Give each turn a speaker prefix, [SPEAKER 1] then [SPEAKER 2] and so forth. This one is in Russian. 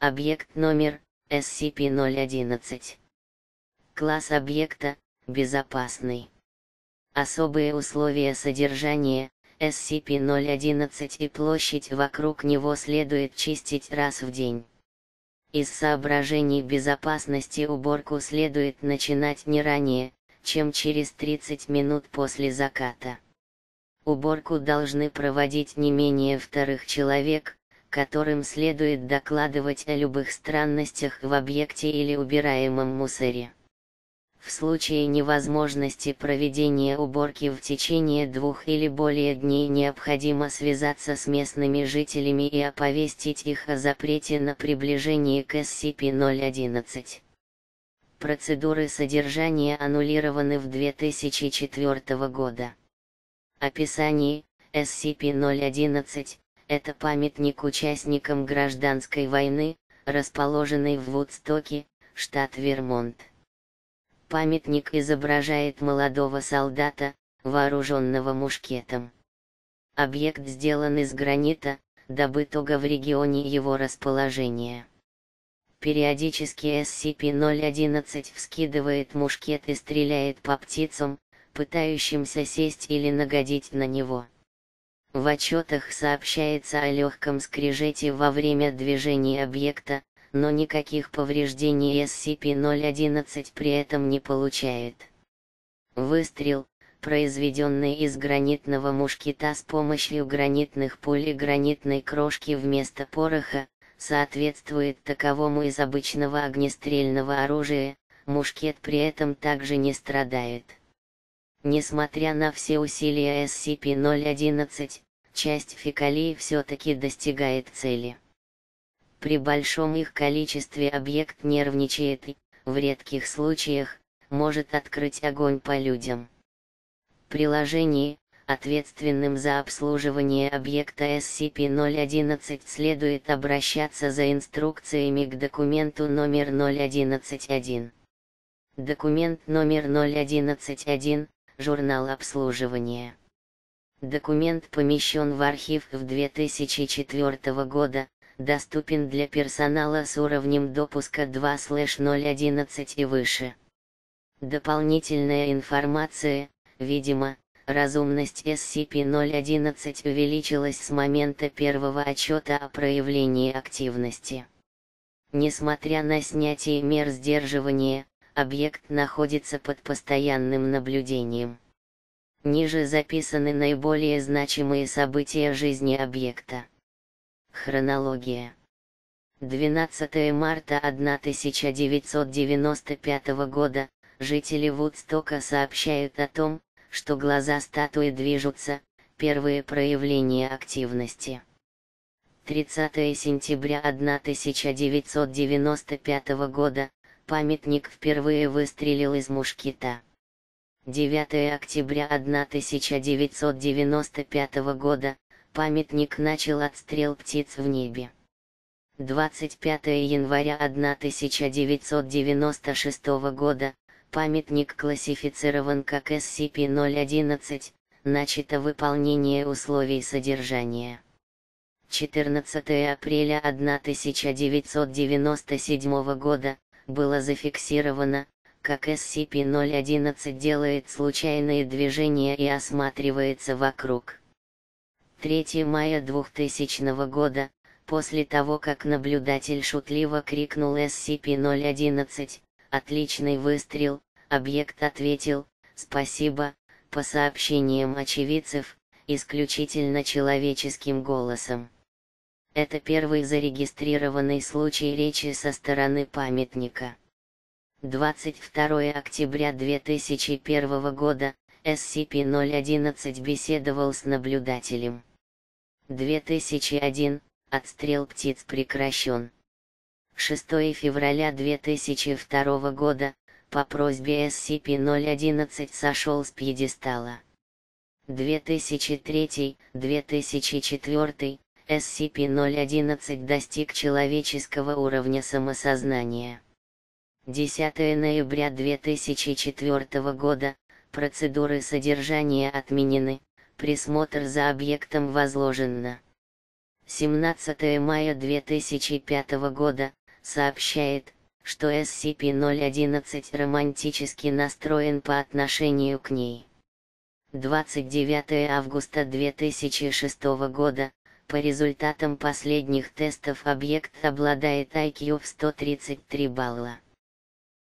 [SPEAKER 1] Объект номер SCP-011. Класс объекта безопасный. Особые условия содержания SCP-011 и площадь вокруг него следует чистить раз в день. Из соображений безопасности уборку следует начинать не ранее, чем через 30 минут после заката. Уборку должны проводить не менее вторых человек, которым следует докладывать о любых странностях в объекте или убираемом мусоре. В случае невозможности проведения уборки в течение двух или более дней необходимо связаться с местными жителями и оповестить их о запрете на приближение к SCP-011. Процедуры содержания аннулированы в 2004 года. Описание SCP-011 – это памятник участникам гражданской войны, расположенный в Вудстоке, штат Вермонт. Памятник изображает молодого солдата, вооруженного мушкетом. Объект сделан из гранита, добытого в регионе его расположения. Периодически SCP-011 вскидывает мушкет и стреляет по птицам, пытающимся сесть или нагодить на него. В отчетах сообщается о легком скрежете во время движения объекта, но никаких повреждений SCP-011 при этом не получает. Выстрел, произведенный из гранитного мушкета с помощью гранитных пуль гранитной крошки вместо пороха, соответствует таковому из обычного огнестрельного оружия, мушкет при этом также не страдает. Несмотря на все усилия SCP-011, часть фекалий все-таки достигает цели. При большом их количестве объект нервничает и, в редких случаях, может открыть огонь по людям. Приложение, ответственным за обслуживание объекта SCP-011 следует обращаться за инструкциями к документу номер 0111. Документ номер 0111 журнал обслуживания. Документ помещен в архив в 2004 года, доступен для персонала с уровнем допуска 2/011 и выше. Дополнительная информация, видимо, разумность SCP-011 увеличилась с момента первого отчета о проявлении активности. Несмотря на снятие мер сдерживания, объект находится под постоянным наблюдением. Ниже записаны наиболее значимые события жизни объекта. Хронология. 12 марта 1995 года, жители Вудстока сообщают о том, что глаза статуи движутся, первые проявления активности. 30 сентября 1995 года, памятник впервые выстрелил из мушкета. 9 октября 1995 года, памятник начал отстрел птиц в небе. 25 января 1996 года, памятник классифицирован как SCP-011, начато выполнение условий содержания. 14 апреля 1997 года, было зафиксировано, как SCP-011 делает случайные движения и осматривается вокруг. 3 мая 2000 года, после того как наблюдатель шутливо крикнул SCP-011, «Отличный выстрел», объект ответил, «Спасибо», по сообщениям очевидцев, исключительно человеческим голосом. Это первый зарегистрированный случай речи со стороны памятника. 22 октября 2001 года, SCP-011 беседовал с наблюдателем. 2001, отстрел птиц прекращен. 6 февраля 2002 года, по просьбе SCP-011 сошел с пьедестала. 2003-2004, SCP-011 достиг человеческого уровня самосознания. 10 ноября 2004 года, процедуры содержания отменены, присмотр за объектом возложен на 17 мая 2005 года, сообщает, что SCP-011 романтически настроен по отношению к ней. 29 августа 2006 года, по результатам последних тестов объект обладает IQ в 133 балла.